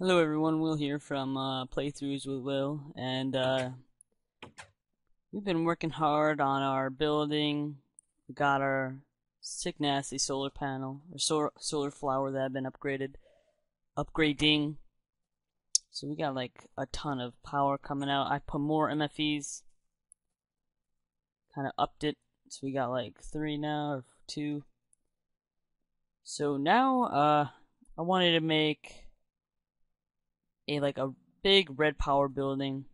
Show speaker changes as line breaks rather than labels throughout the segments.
Hello everyone, Will here from uh, Playthroughs with Will, and uh, we've been working hard on our building. We got our sick nasty solar panel, or solar, solar flower that had been upgraded, upgrading. So we got like a ton of power coming out. I put more MFEs, kind of upped it, so we got like three now, or two. So now, uh, I wanted to make a like a big red power building.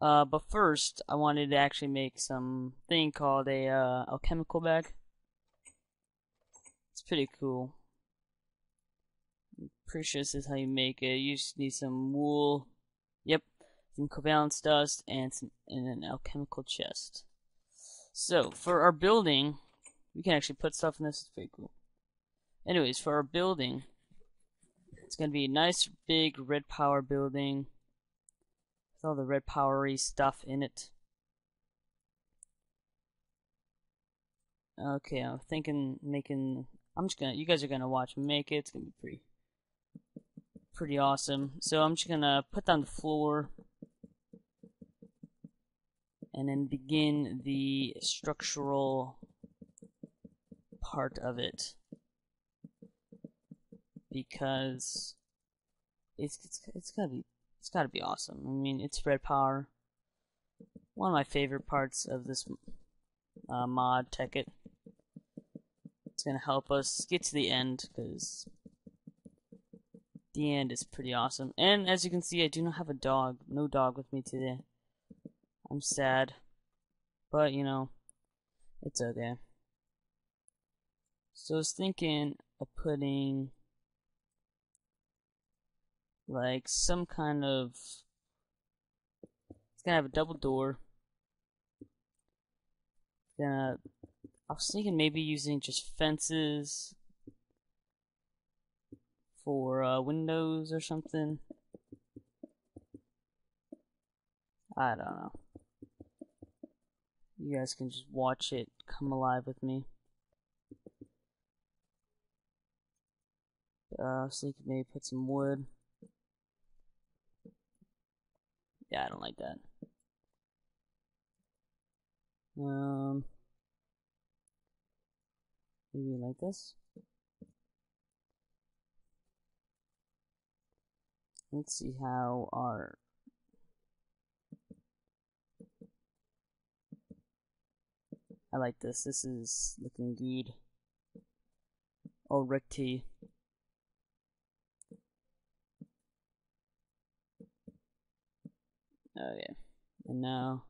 Uh, but first, I wanted to actually make some thing called a uh, alchemical bag. It's pretty cool. Pretty sure this is how you make it. You just need some wool. Yep, some covalence dust and some and an alchemical chest. So for our building, we can actually put stuff in this. It's pretty cool. Anyways, for our building, it's going to be a nice big red power building with all the red powery stuff in it. Okay, I'm thinking making I'm just gonna you guys are gonna watch make it, it's gonna be pretty pretty awesome. So I'm just gonna put down the floor and then begin the structural part of it because it's it's it's gotta be it's gotta be awesome. I mean, it's red power. One of my favorite parts of this uh, mod, Tekkit. It's gonna help us get to the end because the end is pretty awesome. And as you can see, I do not have a dog. No dog with me today. I'm sad, but you know, it's okay. So I was thinking of putting like some kind of it's gonna have a double door. Gonna I was thinking maybe using just fences for uh, windows or something. I don't know. You guys can just watch it come alive with me. Uh, so you could maybe put some wood. Yeah, I don't like that. Um, maybe like this. Let's see how our I like this. This is looking good. Already. Okay. And now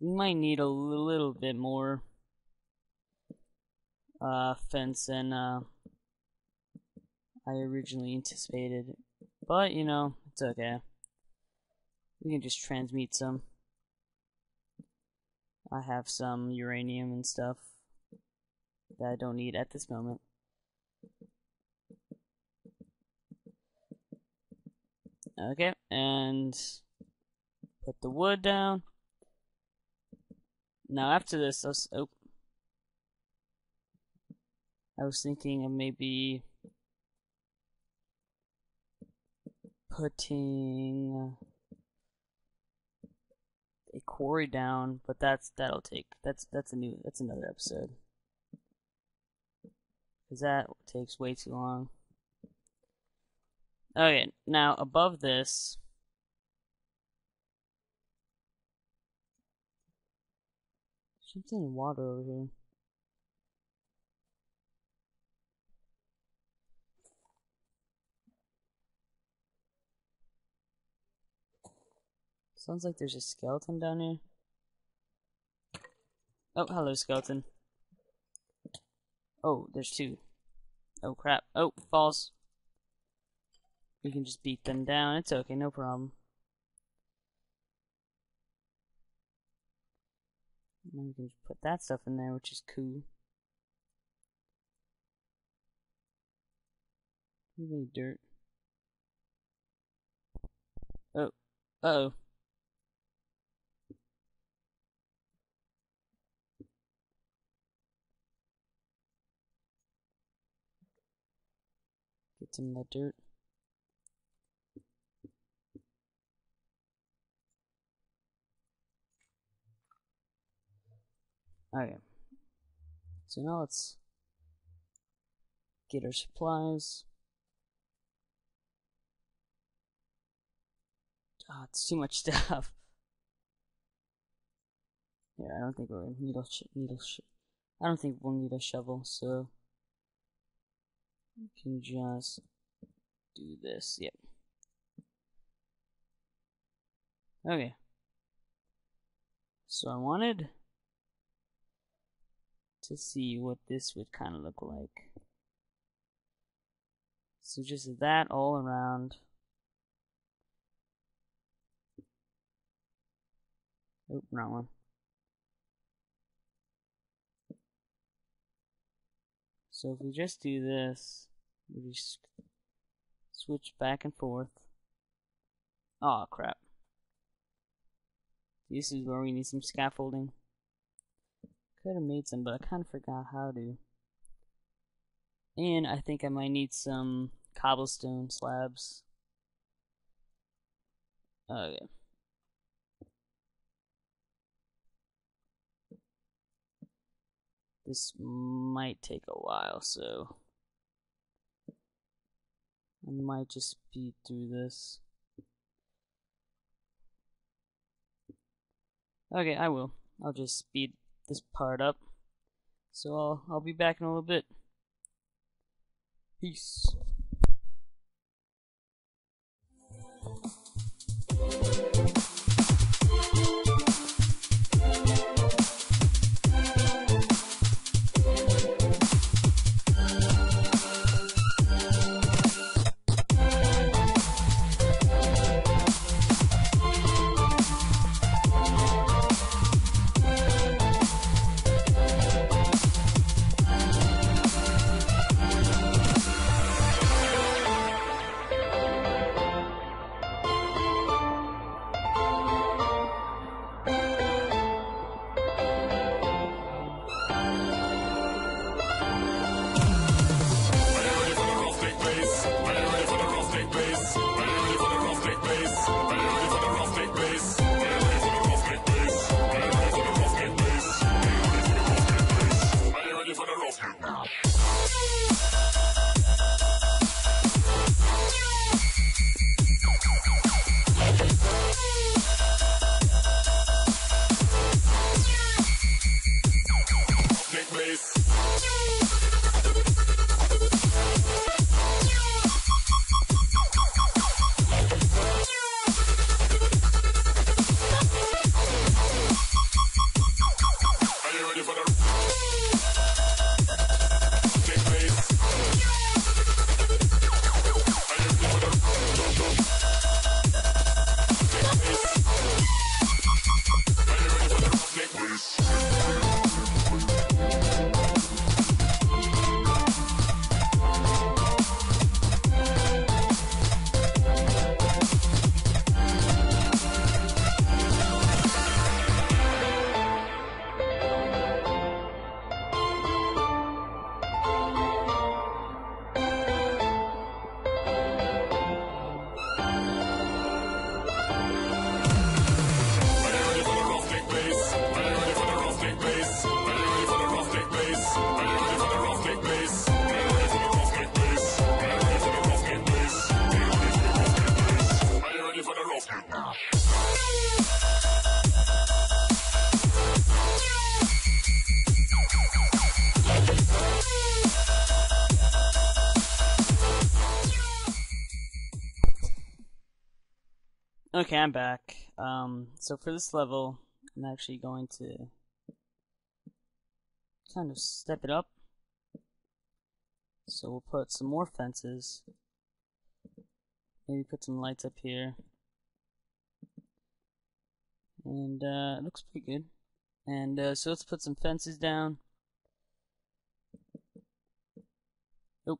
we might need a little bit more uh, fence than uh, I originally anticipated. But, you know, it's okay. We can just transmute some. I have some uranium and stuff that I don't need at this moment. Okay, and Put the wood down. Now after this, I was, oh, I was thinking of maybe putting uh, a quarry down, but that's that'll take that's that's a new that's another episode because that takes way too long. Okay, now above this. Something in water over here. Sounds like there's a skeleton down here. Oh, hello, skeleton. Oh, there's two. Oh, crap. Oh, falls. We can just beat them down. It's okay, no problem. And we can just put that stuff in there, which is cool. Any dirt? Oh. Uh oh. Get Get some of that dirt. Okay. So now let's get our supplies. Oh, it's too much stuff. Yeah, I don't think we're gonna need a needle. I don't think we'll need a shovel, so we can just do this. Yep. Okay. So I wanted to see what this would kind of look like. So just that all around. Oh, wrong one. So if we just do this, we just switch back and forth. Oh crap. This is where we need some scaffolding. Could have made some, but I kind of forgot how to. And I think I might need some cobblestone slabs. Oh, okay. This might take a while, so I might just speed through this. Okay, I will. I'll just speed this part up. So I'll, I'll be back in a little bit. Peace. Okay, I'm back. Um, so for this level, I'm actually going to kind of step it up. So we'll put some more fences. Maybe put some lights up here. And uh, it looks pretty good. And uh, so let's put some fences down. Nope.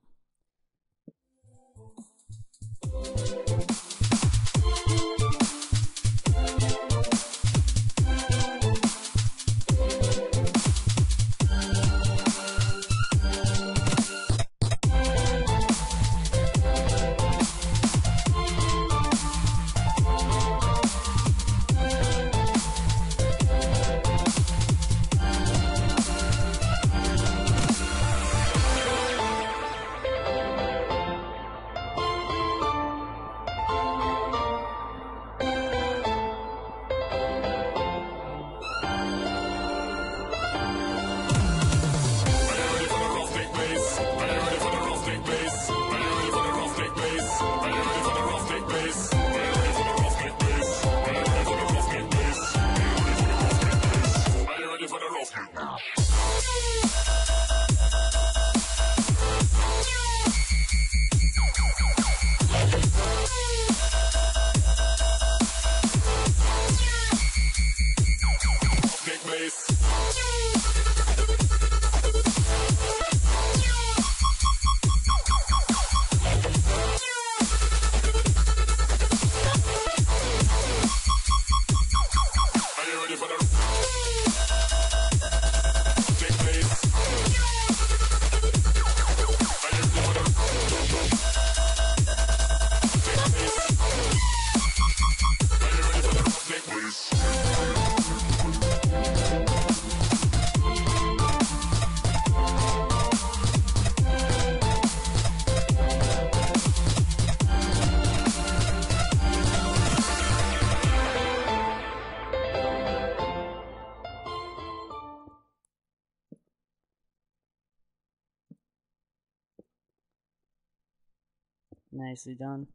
Nicely done.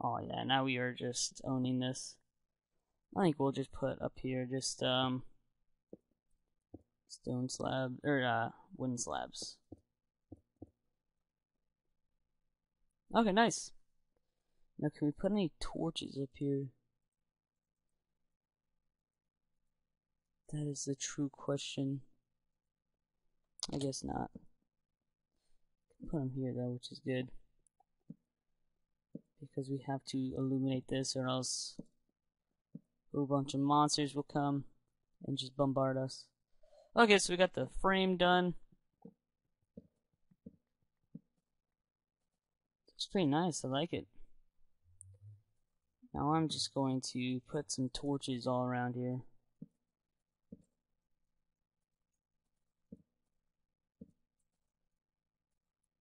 Oh yeah, now we are just owning this. I think we'll just put up here just um stone slab or uh wooden slabs. Okay, nice. Now can we put any torches up here? That is the true question. I guess not. Put them here though, which is good. Because we have to illuminate this or else a whole bunch of monsters will come and just bombard us. Okay, so we got the frame done. It's pretty nice, I like it. Now I'm just going to put some torches all around here.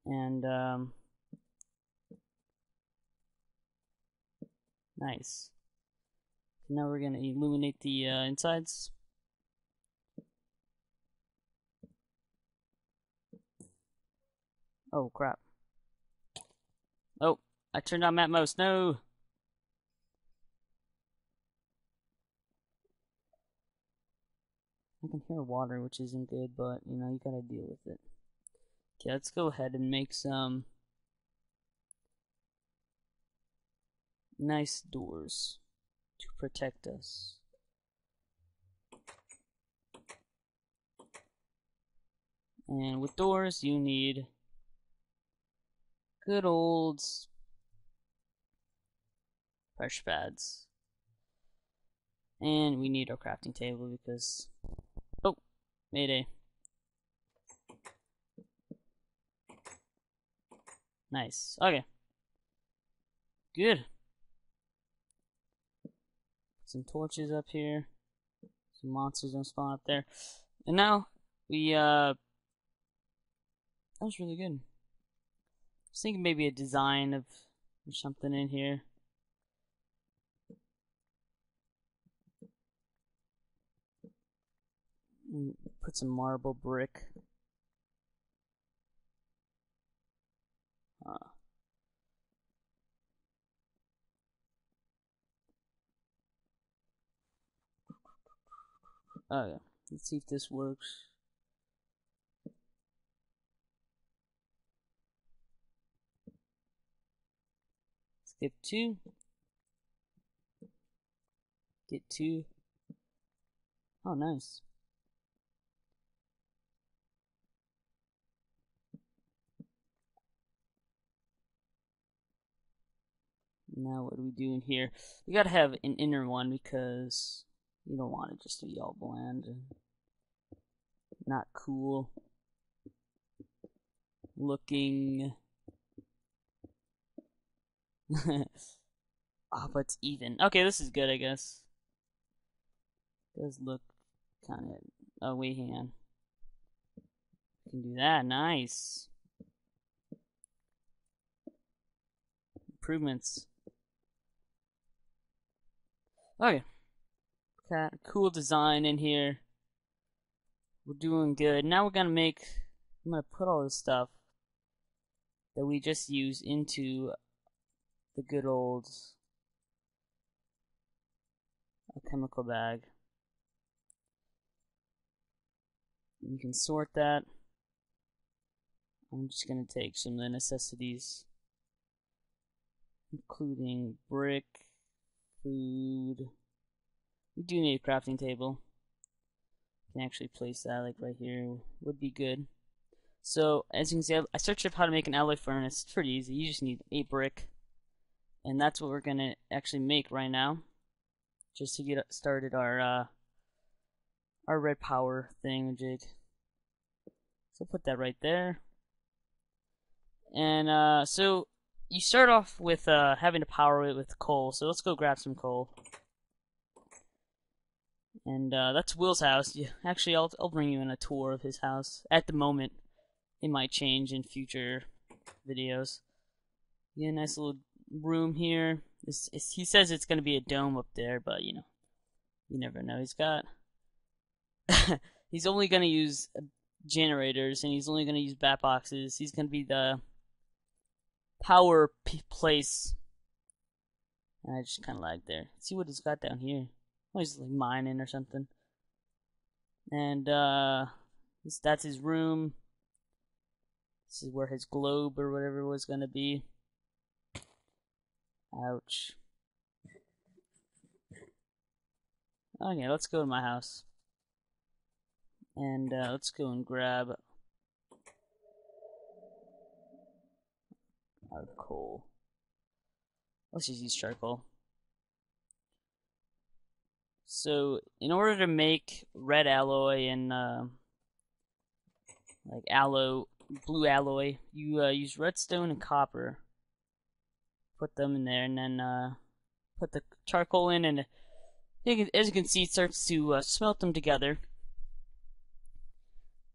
And um, nice. Now we're gonna illuminate the uh, insides. Oh crap! Oh, I turned on Matmos. No. I can hear water, which isn't good, but you know you gotta deal with it. Okay, let's go ahead and make some nice doors to protect us. And with doors, you need good old pressure pads. And we need our crafting table because... Oh, mayday. Nice. Okay. Good. Some torches up here. Some monsters don't spawn up there. And now, we, uh... That was really good. I was thinking maybe a design of something in here. Put some marble brick. Oh yeah, let's see if this works. Skip two. Get two. Oh, nice. Now what are we doing here? We gotta have an inner one because you don't want it just to be all bland and not cool looking. oh, but it's even. Okay, this is good, I guess. Does look kind of. Oh wait, hang on. can do that. Nice. Improvements. Okay. Got cool design in here. We're doing good. Now we're gonna make. I'm gonna put all this stuff that we just use into the good old alchemical bag. You can sort that. I'm just going to take some of the necessities, including brick, food. We do need a crafting table. can actually place that like right here. Would be good. So as you can see, I searched up how to make an alloy furnace. It's pretty easy. You just need eight brick, and that's what we're gonna actually make right now, just to get started our uh, our red power thing jig. So put that right there. And uh, so you start off with uh, having to power it with coal. So let's go grab some coal. And uh, that's Will's house. Yeah, actually, I'll I'll bring you in a tour of his house. At the moment, it might change in future videos. Yeah, nice little room here. It's, it's, he says it's gonna be a dome up there, but you know, you never know. He's got. he's only gonna use generators, and he's only gonna use bat boxes. He's gonna be the power place. I just kind of lagged there. Let's see what he's got down here. He's like mining or something. And uh, that's his room. This is where his globe or whatever was gonna be. Ouch. Okay, let's go to my house. And uh, let's go and grab our coal. Let's just use charcoal. So, in order to make red alloy and uh, like alloy, blue alloy, you uh, use redstone and copper. Put them in there, and then uh, put the charcoal in, and as you can see, it starts to uh, smelt them together.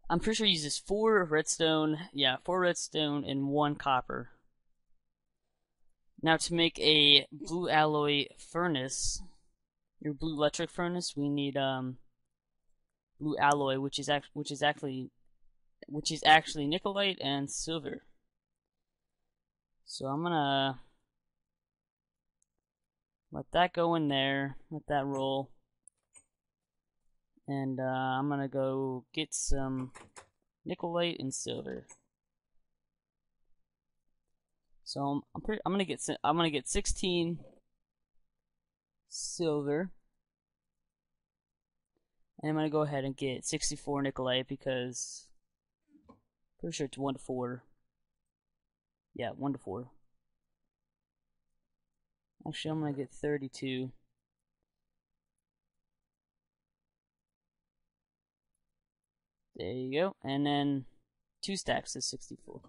I'm pretty sure he uses four redstone, yeah, four redstone and one copper. Now to make a blue alloy furnace, your blue electric furnace, we need um blue alloy, which is act which is actually which is actually nickelite and silver. So I'm gonna let that go in there, let that roll, and uh, I'm gonna go get some nickelite and silver. So I'm I'm, pretty, I'm gonna get I'm gonna get 16 silver, and I'm gonna go ahead and get 64 nickelite because pretty sure it's one to four. Yeah, one to four. Actually, I'm gonna get 32. There you go, and then two stacks is 64.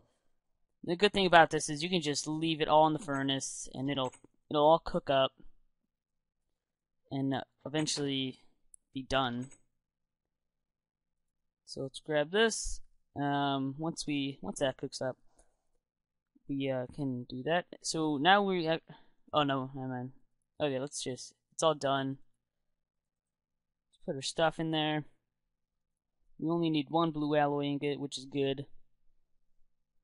The good thing about this is you can just leave it all in the furnace and it'll it'll all cook up and eventually be done. So let's grab this. Um, once we once that cooks up, we uh, can do that. So now we have, oh no, never mind. Okay, let's just it's all done. Put our stuff in there. We only need one blue alloy ingot, which is good.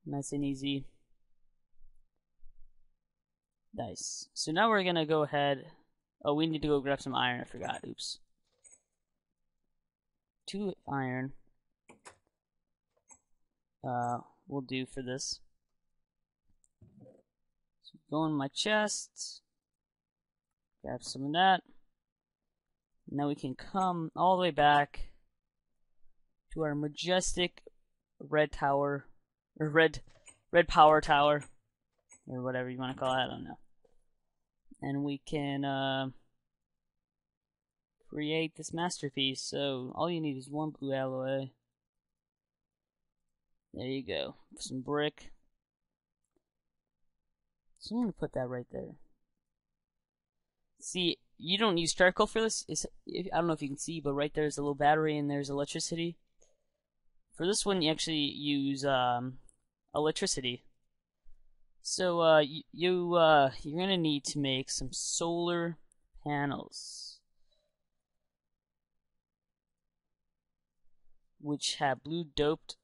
Nice and easy. Nice. So now we're gonna go ahead. Oh, we need to go grab some iron. I forgot. Oops. Two iron. Uh, will do for this. So go in my chest. Grab some of that. Now we can come all the way back to our majestic red tower or red red power tower or whatever you want to call it. I don't know. And we can uh, create this masterpiece. So all you need is one blue alloy. There you go. Some brick. So I'm gonna put that right there. See, you don't use charcoal for this. It's, I don't know if you can see, but right there's a little battery and there's electricity. For this one, you actually use um, electricity. So uh, you, you uh, you're gonna need to make some solar panels, which have blue doped,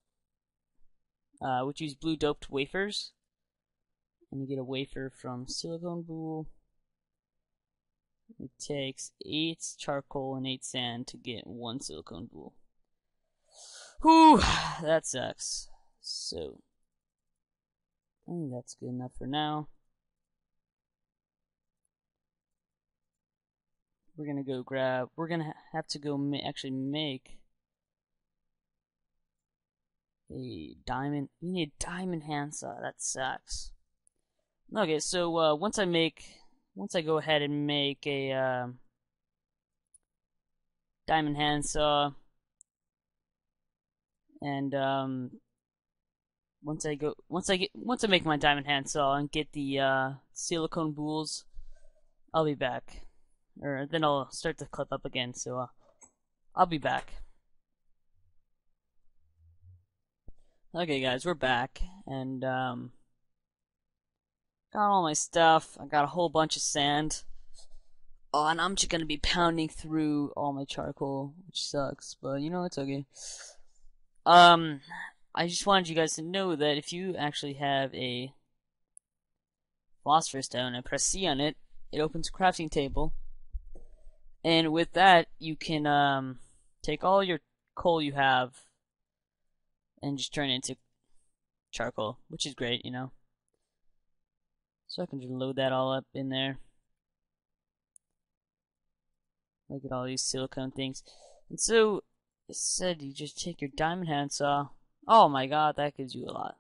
uh, which use blue doped wafers. and you get a wafer from silicone boule. It takes 8 charcoal and 8 sand to get one silicone boule. Whew, that sucks. So, I think that's good enough for now. We're gonna go grab, we're gonna have to go ma actually make a diamond, you need a diamond handsaw, that sucks. Okay, so uh, once I make, once I go ahead and make a uh, diamond handsaw, and um, once I go, once I get, once I make my diamond handsaw and get the uh, silicone boules, I'll be back, or then I'll start the clip up again. So uh, I'll be back. Okay, guys, we're back, and um. Got all my stuff. I got a whole bunch of sand. Oh, and I'm just gonna be pounding through all my charcoal, which sucks, but you know, it's okay. Um, I just wanted you guys to know that if you actually have a phosphorus stone and press C on it, it opens a crafting table. And with that, you can um, take all your coal you have and just turn it into charcoal, which is great, you know. So I can just load that all up in there. Look at all these silicone things. And so, it said you just take your diamond handsaw. Oh my god, that gives you a lot.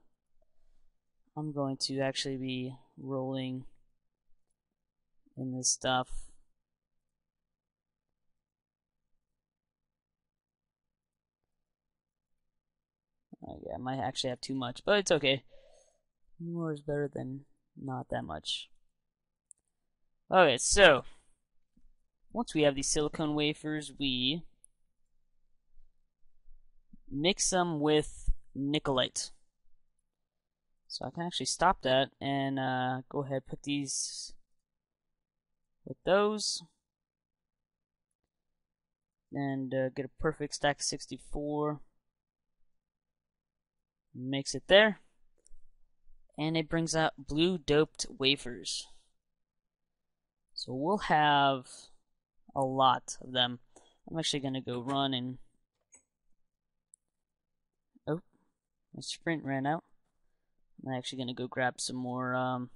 I'm going to actually be rolling in this stuff. Oh, okay, I might actually have too much, but it's okay. More is better than not that much. Okay, so once we have these silicone wafers, we mix them with nickelite. So I can actually stop that and uh, go ahead put these with those and uh, get a perfect stack 64 makes it there and it brings out blue doped wafers. So we'll have a lot of them. I'm actually going to go run and. Oh, my sprint ran out. I'm actually to go grab some more um,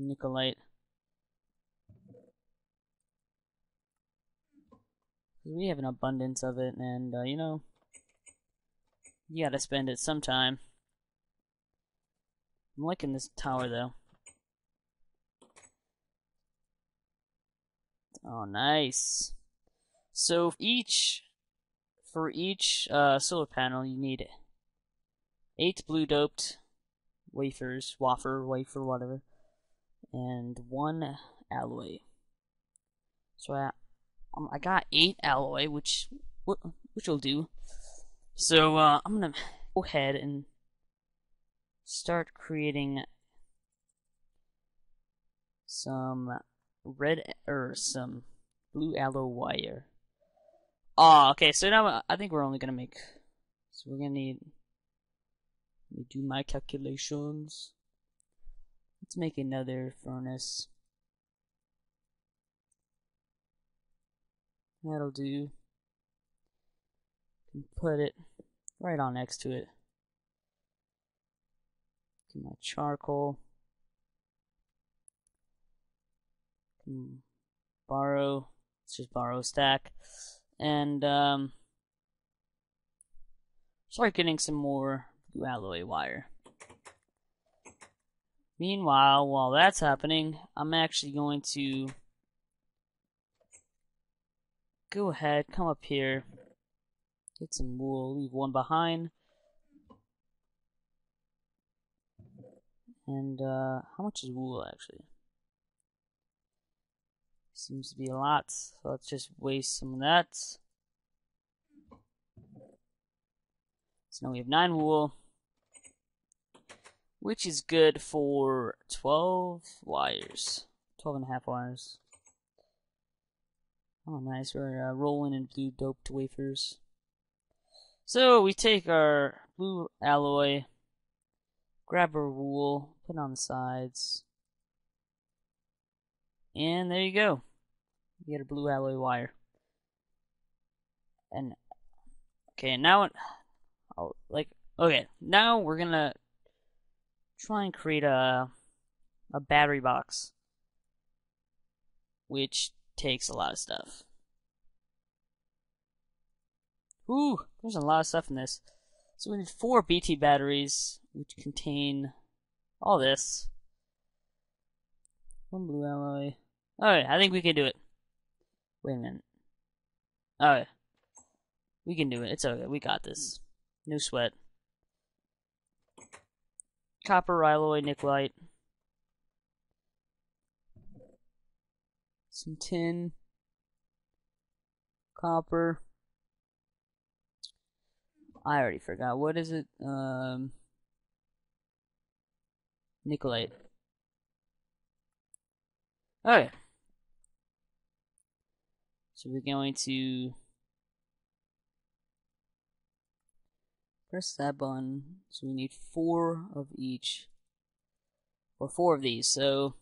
Nickelite. We have an abundance of it, and uh, you know, you gotta spend it sometime. I'm liking this tower though. Oh, nice. So each for each uh, solar panel, you need eight blue doped wafers, wafer, wafer, whatever, and one alloy. So I, um, I got eight alloy, which which will do. So uh, I'm gonna go ahead and start creating some red or some blue alloy wire. Ah, oh, okay. So now I think we're only gonna make. So we're gonna need. Let me do my calculations. Let's make another furnace. That'll do. Can Put it right on next to it Get my charcoal. Can borrow, let's just borrow stack. And, um, start getting some more alloy wire. Meanwhile, while that's happening, I'm actually going to go ahead, come up here, get some wool, leave one behind. And uh, how much is wool actually? Seems to be a lot, so let's just waste some of that. So now we have 9 wool, which is good for 12 wires. 12 and a half wires. Oh, nice. We're uh, rolling in blue doped wafers. So we take our blue alloy grab our wool, put on the sides, and there you go. You get a blue alloy wire. And okay, now I'll, like okay, now we're gonna try and create a a battery box, which takes a lot of stuff. Ooh, there's a lot of stuff in this. So we need four BT batteries, which contain all this. One blue alloy. Alright, I think we can do it. Wait a minute. Alright. We can do it. It's okay. We got this. No sweat. Copper, alloy, nickelite. Some tin. Copper. I already forgot. What is it? Um, Nickelite. Okay. So we're going to press that button. So we need four of each. Or four of these. So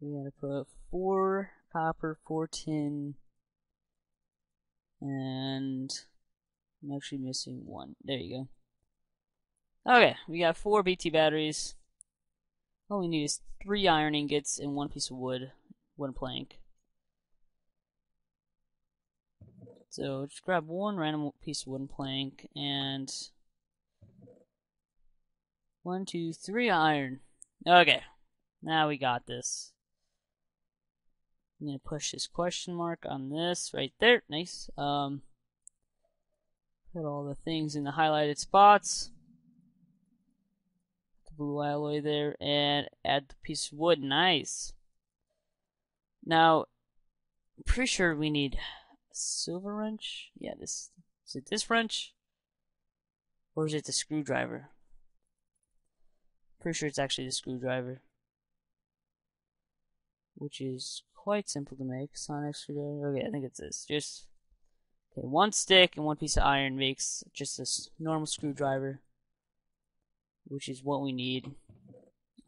we gotta put four copper, four tin, and I'm actually missing one. There you go. Okay, we got four BT batteries. All we need is three iron ingots and one piece of wood, one plank. So just grab one random piece of wooden plank and one, two, three iron. Okay, now we got this. I'm gonna push this question mark on this right there. Nice. Um, put all the things in the highlighted spots. The blue alloy there, and add the piece of wood. Nice. Now, I'm pretty sure we need silver wrench. Yeah, this is it. This wrench, or is it the screwdriver? Pretty sure it's actually the screwdriver, which is quite simple to make. Sonic screwdriver. Okay, I think it's this. Just okay, one stick and one piece of iron makes just this normal screwdriver, which is what we need.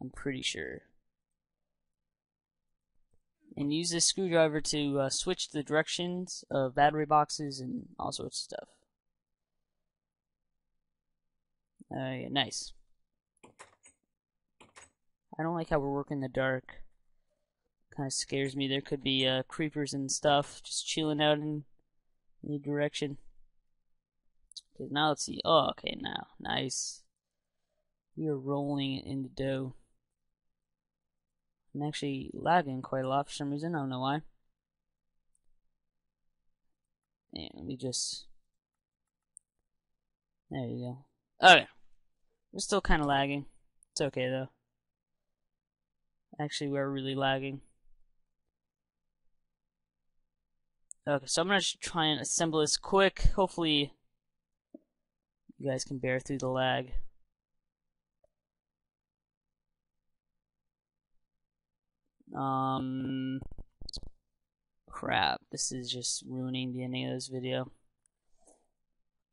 I'm pretty sure. And use this screwdriver to uh, switch the directions of battery boxes and all sorts of stuff. Uh, yeah, nice. I don't like how we're working in the dark. Kind of scares me. There could be uh, creepers and stuff just chilling out in any direction. Okay, now let's see. Oh, okay, now. Nice. We are rolling in the dough. I'm actually lagging quite a lot for some reason. I don't know why. And let me just. There you go. Okay. We're still kind of lagging. It's okay though. Actually, we're really lagging. Okay, so I'm gonna try and assemble this quick. Hopefully, you guys can bear through the lag. Um, crap, this is just ruining the ending of this video.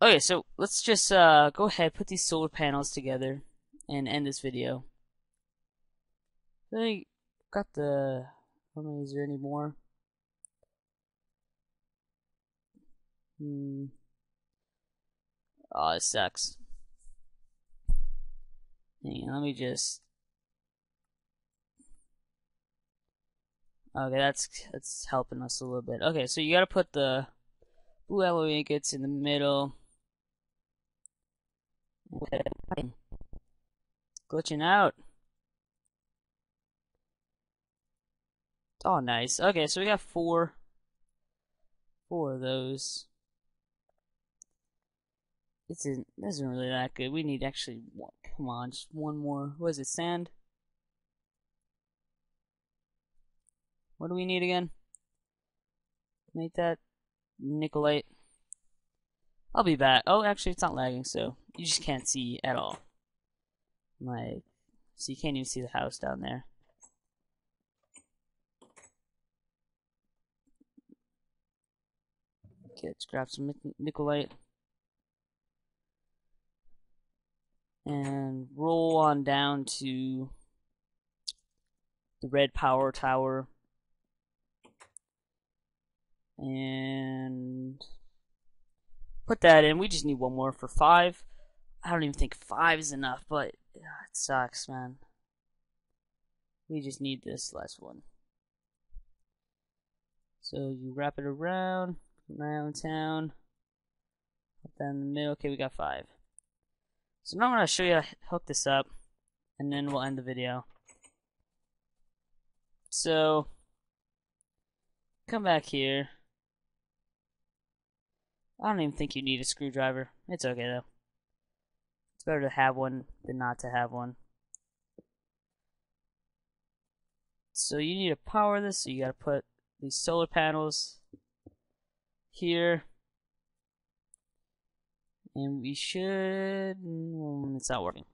Okay, so let's just uh, go ahead, put these solar panels together, and end this video. I got the. How many is there any more? Hmm. Oh, it sucks. Hang on, let me just. Okay, that's that's helping us a little bit. Okay, so you gotta put the blue alloy ingots in the middle. Okay. Glitching out. Oh, nice. Okay, so we got four, four of those. This isn't, this isn't really that good. We need actually one. Come on, just one more. What is it, sand? What do we need again? Make that Nikolite. I'll be back. Oh, actually, it's not lagging, so you just can't see at all. Like, so you can't even see the house down there. Okay, let's grab some Nikolite. and roll on down to the red power tower and put that in. We just need one more for five. I don't even think five is enough, but it sucks, man. We just need this last one. So you wrap it around, around town, put that in the middle. Okay, we got five. So now I'm going to show you how to hook this up, and then we'll end the video. So, come back here. I don't even think you need a screwdriver. It's okay though. It's better to have one than not to have one. So you need to power this, so you gotta put these solar panels here and we should. Mm, it's not working.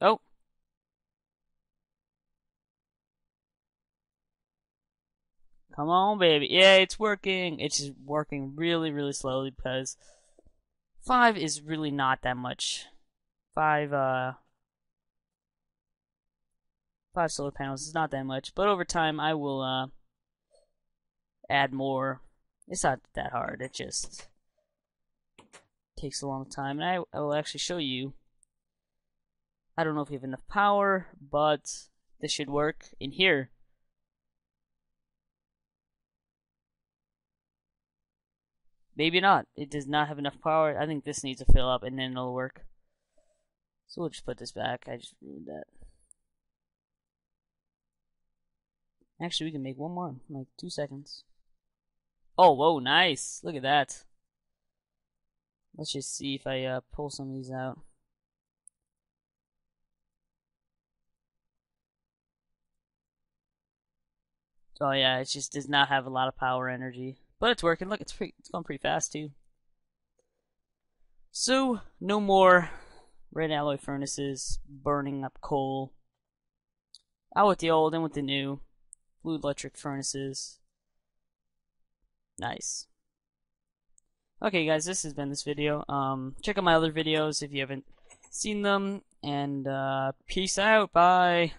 Oh. Come on, baby. Yeah, it's working. It's just working really, really slowly because five is really not that much. Five, uh, five solar panels is not that much, but over time I will uh, add more. It's not that hard. It just takes a long time, and I, I will actually show you. I don't know if you have enough power, but this should work in here. Maybe not. It does not have enough power. I think this needs to fill up and then it'll work. So we'll just put this back. I just ruined that. Actually, we can make one more, like two seconds. Oh, whoa, nice. Look at that. Let's just see if I uh, pull some of these out. Oh yeah, it just does not have a lot of power energy. But it's working. Look, it's pretty, it's going pretty fast too. So, no more red alloy furnaces burning up coal. Out with the old, in with the new fluid electric furnaces. Nice. Okay, guys, this has been this video. Um, check out my other videos if you haven't seen them, and uh, peace out. Bye.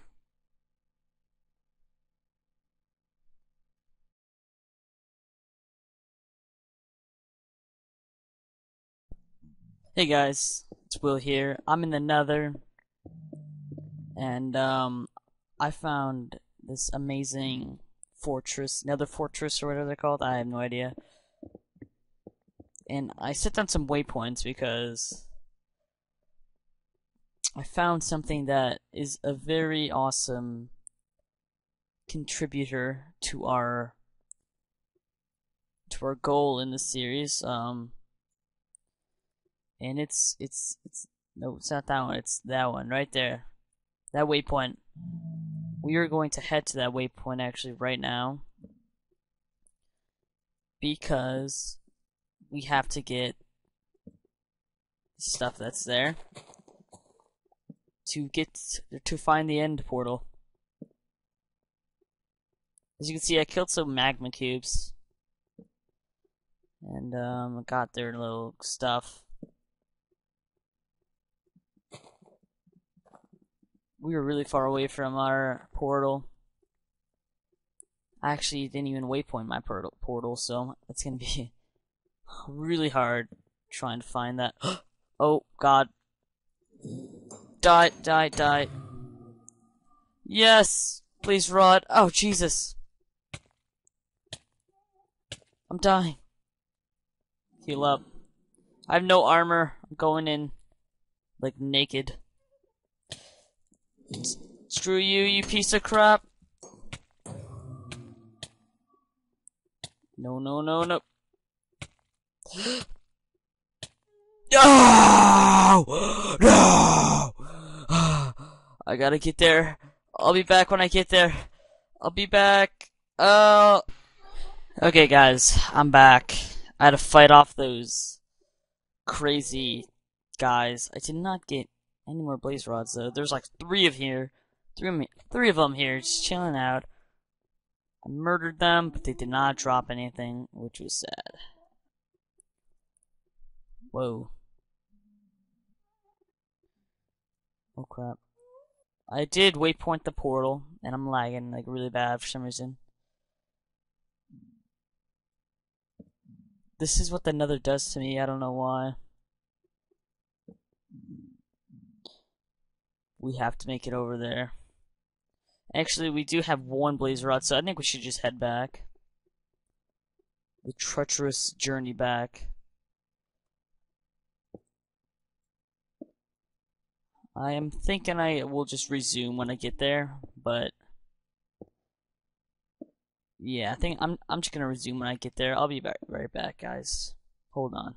Hey guys, it's Will here. I'm in the Nether, and um, I found this amazing fortress, Nether Fortress or whatever they're called. I have no idea. And I set down some waypoints because I found something that is a very awesome contributor to our to our goal in the series. Um, and it's it's it's no, it's not that one. It's that one right there. That waypoint we are going to head to that waypoint actually right now because we have to get stuff that's there to get to find the end portal. As you can see, I killed some magma cubes and um, got their little stuff. We were really far away from our portal. I actually didn't even waypoint my portal, portal so it's gonna be really hard trying to find that. oh God! Die! Die! Die! Yes! Please, Rod. Oh Jesus! I'm dying. Heal up. I have no armor. I'm going in like naked. Screw you, you piece of crap. No, no, no, no. No! No! I gotta get there. I'll be back when I get there. I'll be back. Oh. Okay, guys, I'm back. I had to fight off those crazy guys. I did not get any more blaze rods though. There's like three of here, three of me, three of them here, just chilling out. I murdered them, but they did not drop anything, which was sad. Whoa. Oh crap. I did waypoint the portal, and I'm lagging like really bad for some reason. This is what the nether does to me, I don't know why. We have to make it over there. Actually, we do have one blaze rod, so I think we should just head back. The treacherous journey back. I am thinking I will just resume when I get there, but yeah, I think I'm I'm just gonna resume when I get there. I'll be right, right back, guys. Hold on.